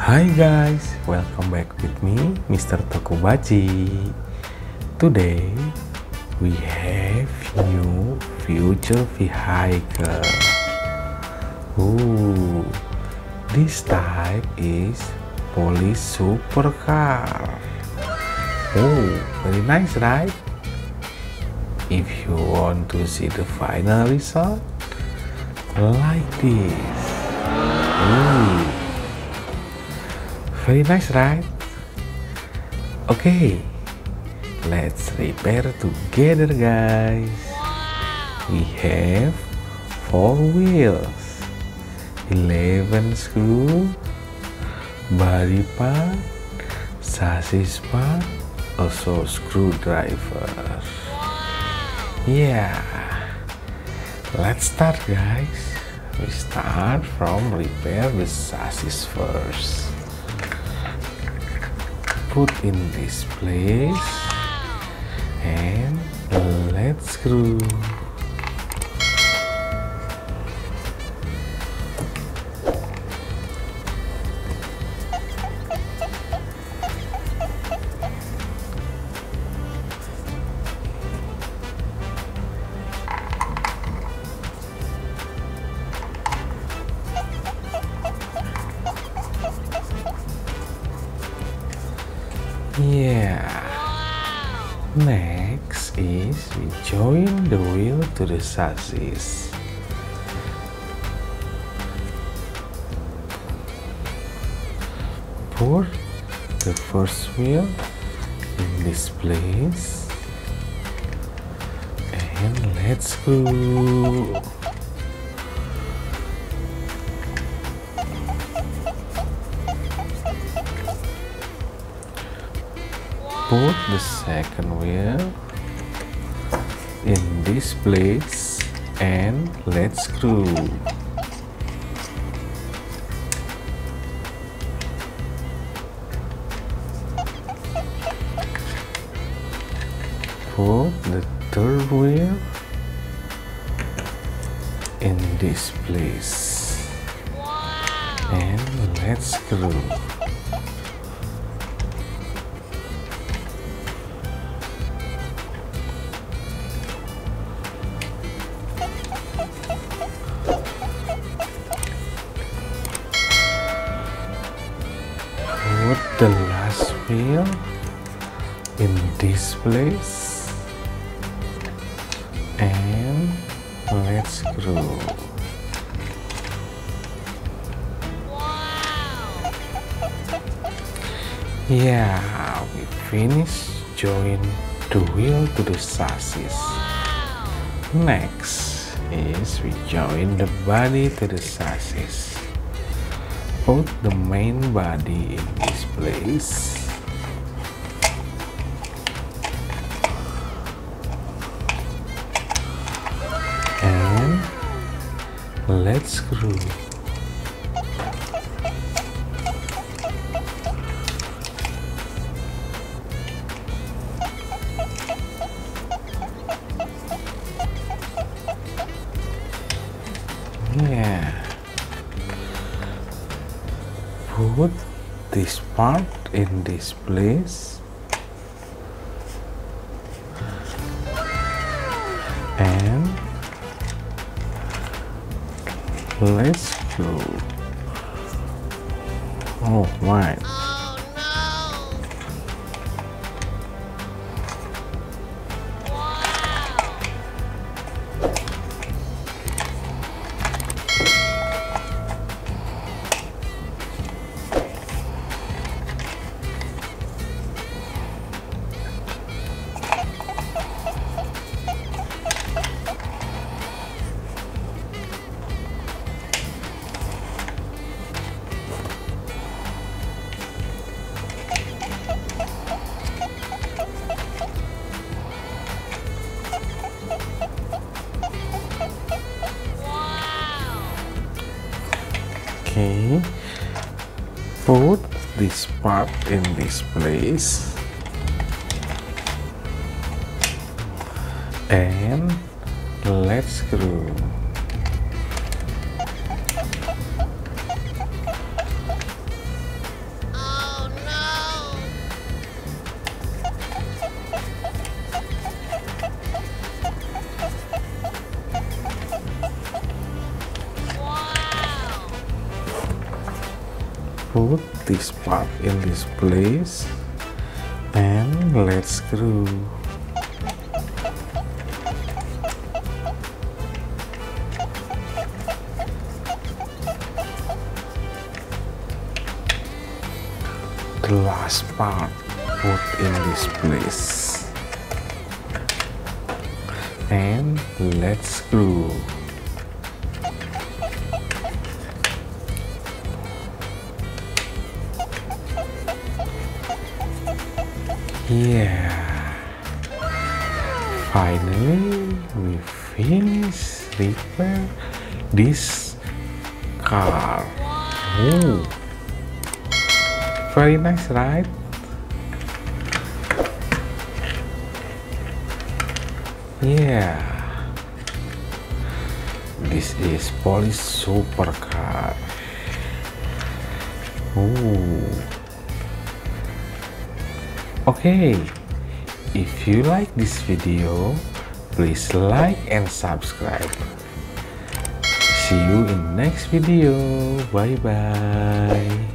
Hi guys, welcome back with me, Mr. Tokubachi. Today we have new future vehicle. Ooh, this type is police supercar. Oh, very nice, right? If you want to see the final result, like this. Ooh. Very nice, right? Okay, let's repair together, guys. We have four wheels, 11 screw, body part, chassis part, also screwdriver. Yeah, let's start, guys. We start from repair the chassis first put in this place. And let's screw Yeah. Next is we join the wheel to the chassis. Put the first wheel in this place and let's go. Put the second wheel in this place and let's screw. Put the third wheel in this place. And let's screw put the last wheel in this place. And let's screw yeah we finish join the wheel to the chassis next is we join the body to the chassis put the main body in this place. And let's screw. Yeah put this part in this place. And let's go. Oh my okay. Put this part in this place. And let's screw put this part in this place and let's screw. The last part put in this place. And let's screw yeah. Finally we finish repair this car. Oh very nice right? Yeah. This is police supercar. Ooh. Okay if you like this video please like and subscribe. See you in next video. Bye bye